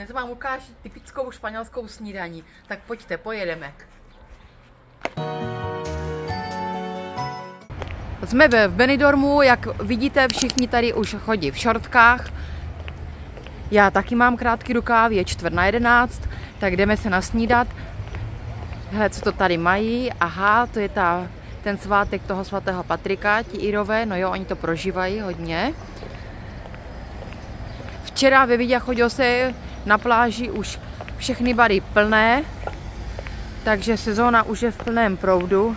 Dnes vám ukážu typickou španělskou snídaní. Tak pojďte, pojedeme. Jsme v Benidormu, jak vidíte, všichni tady už chodí v šortkách. Já taky mám krátký rukáv, je čtvrt na jedenáct, tak jdeme se nasnídat. Hele, co to tady mají? Aha, to je ta, ten svátek toho svatého Patrika, ti Irové, no jo, oni to prožívají hodně. Včera ve Vidě chodil se na pláži už všechny bary plné, takže sezóna už je v plném proudu.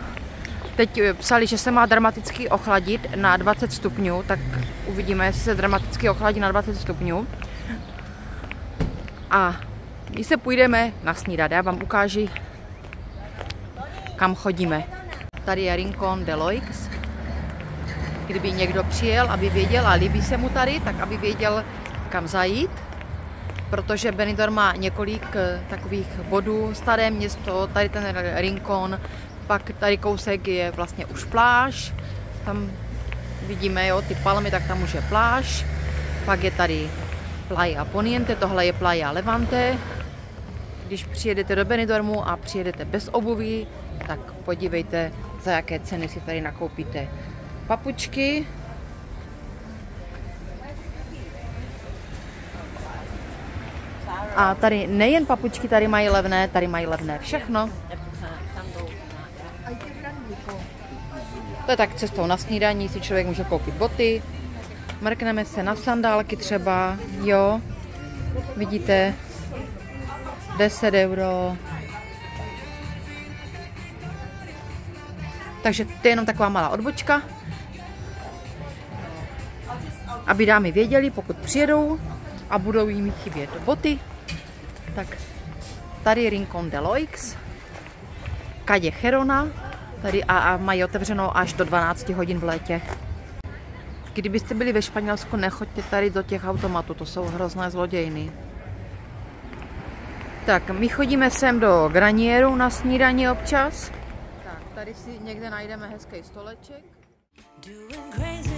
Teď psali, že se má dramaticky ochladit na 20 stupňů, tak uvidíme, jestli se dramaticky ochladí na 20 stupňů. A když se půjdeme na snídat, já vám ukážu, kam chodíme. Tady je Rincon de Loix. Kdyby někdo přijel, aby věděl a líbí se mu tady, tak aby věděl, kam zajít. Protože Benidorm má několik eh, takových bodů. Staré město, tady ten Rincon, pak tady kousek je vlastně už pláž. Tam vidíme, jo, ty palmy, tak tam už je pláž. Pak je tady Playa Poniente, tohle je Playa Levante. Když přijedete do Benidormu a přijedete bez obuví, tak podívejte, za jaké ceny si tady nakoupíte papučky. A tady nejen papučky tady mají levné, tady mají levné všechno. To je tak cestou na snídaní, si člověk může koupit boty. Mrkneme se na sandálky třeba, jo. Vidíte, 10 euro. Takže to je jenom taková malá odbočka. Aby dámy věděli, pokud přijedou a budou jim chybět boty, tak tady Rincon de Loix, Kadě Cherona, tady a, a mají otevřenou až do 12 hodin v létě. Kdybyste byli ve Španělsku, nechoďte tady do těch automatů, to jsou hrozné zlodějny. Tak, my chodíme sem do Granieru na snídaní občas. Tak, tady si někde najdeme hezký stoleček. Doing crazy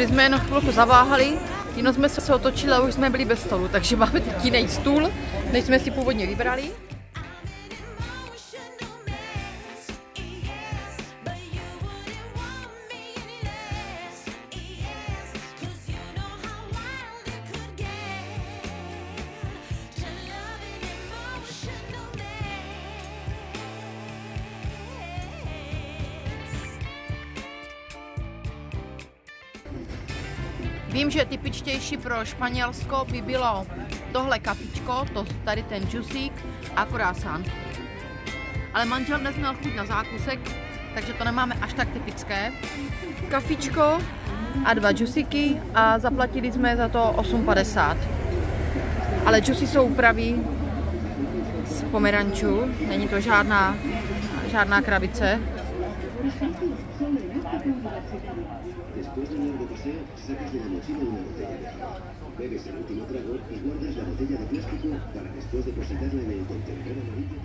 My jsme jenom chvilku zaváhali, jenom jsme se otočili a už jsme byli bez stolu, takže máme teď jiný stůl, než jsme si původně vybrali. Vím, že typičtější pro Španělsko by bylo tohle kafičko, to, tady ten džusík a croissant. Ale manžel dnes měl chuť na zákusek, takže to nemáme až tak typické. Kafičko a dva džusíky a zaplatili jsme za to 8,50. Ale džusy jsou upraví z pomerančů, není to žádná, žádná krabice. Después de sacas de la mochila una botella de agua. Bebes el último trago y guardas la botella de plástico para después depositarla en el contenedor amarillo.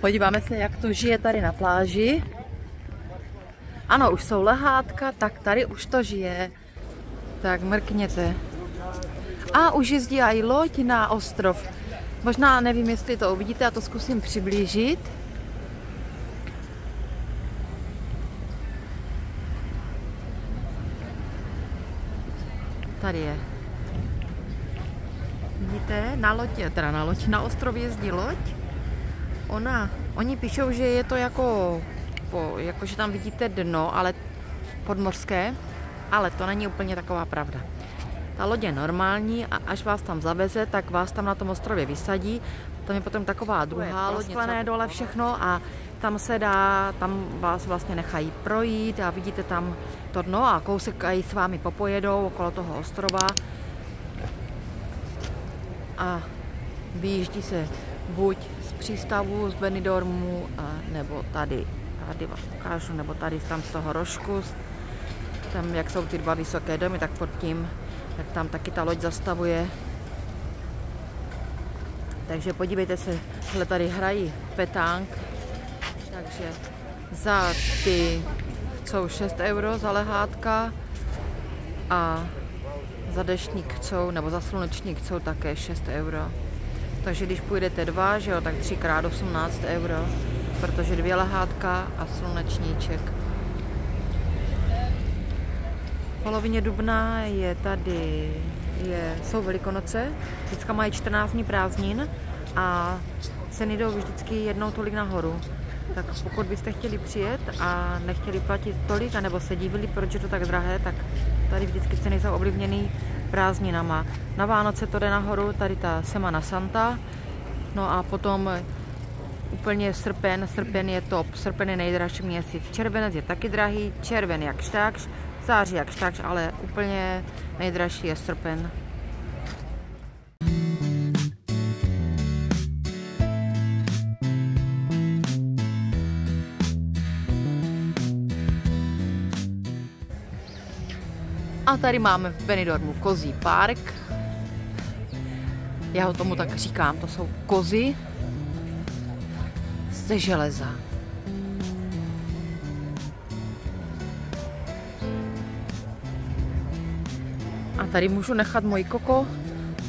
Podíváme se, jak to žije tady na pláži. Ano, už jsou lehátka, tak tady už to žije. Tak mrkněte. A už jezdí i loď na ostrov. Možná nevím, jestli to uvidíte, já to zkusím přiblížit. Tady je. Vidíte, na loď, teda na loď, na ostrově jezdí loď. Ona, oni píšou, že je to jako, po, jako že tam vidíte dno, ale podmorské, ale to není úplně taková pravda. Ta loď je normální a až vás tam zaveze, tak vás tam na tom ostrově vysadí. Tam je potom taková druhá loď, dole všechno a tam se dá, tam vás vlastně nechají projít a vidíte tam to dno a kousek i s vámi popojedou okolo toho ostrova. A vyjíždí se buď z přístavu z Benidormu, nebo tady, tady vám ukážu, nebo tady tam z toho rožku, tam jak jsou ty dva vysoké domy, tak pod tím, tak tam taky ta loď zastavuje. Takže podívejte se, tady hrají petánk, takže za ty jsou 6 euro za lehátka a za deštník chcou, nebo za slunečník chcou také 6 euro. Takže když půjdete dva, že jo, tak 3 krát 18 euro, protože dvě lehátka a slunečníček. V polovině dubna je tady, je, jsou Velikonoce, vždycky mají 14 dní prázdnin a ceny jdou vždycky jednou tolik nahoru. Tak pokud byste chtěli přijet a nechtěli platit tolik, anebo se divili, proč je to tak drahé, tak tady vždycky ceny jsou ovlivněny prázdninama. Na Vánoce to jde nahoru, tady ta Semana Santa, no a potom úplně srpen, srpen je top, srpen je nejdražší měsíc, červenec je taky drahý, červen jak takž, září jak takž, ale úplně nejdražší je srpen. A tady máme v Benidormu kozí park. Já ho tomu tak říkám, to jsou kozy ze železa. A tady můžu nechat moji koko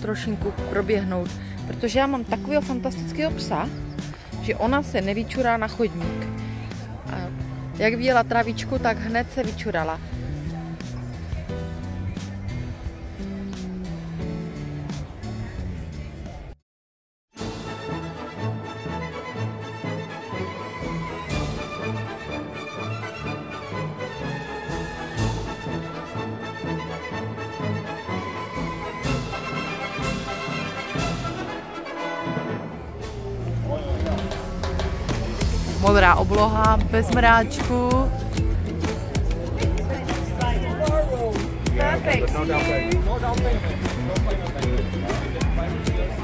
trošinku proběhnout, protože já mám takového fantastického psa, že ona se nevyčurá na chodník. A jak viděla travičku, tak hned se vyčurala. Modrá obloha, bez mráčku.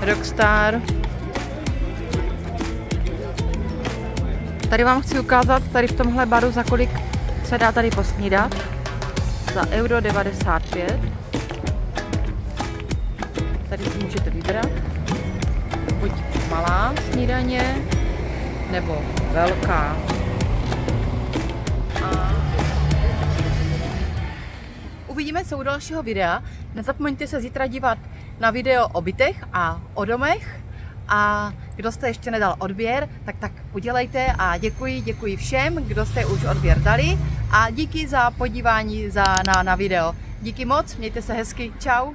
Rockstar. Tady vám chci ukázat, tady v tomhle baru, za kolik se dá tady posnídat. Za euro 95. Tady si můžete vybrat. Buď malá snídaně, nebo velká. A... Uvidíme se u dalšího videa. Nezapomeňte se zítra dívat na video o bytech a o domech. A kdo jste ještě nedal odběr, tak tak udělejte a děkuji, děkuji všem, kdo jste už odběr dali a díky za podívání za, na, na video. Díky moc, mějte se hezky, čau.